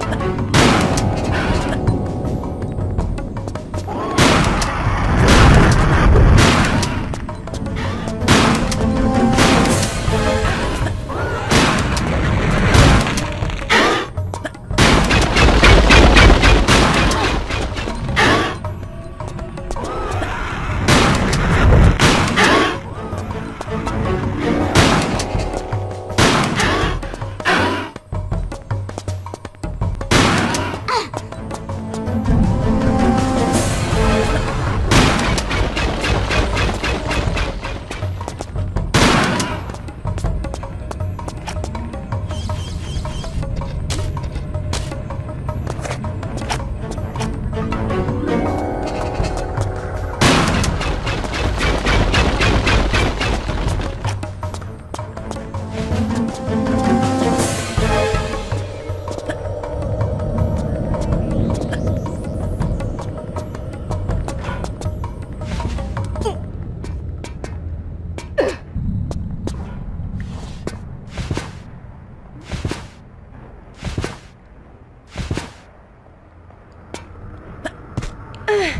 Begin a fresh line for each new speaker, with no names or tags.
Ha ha ha! Ugh.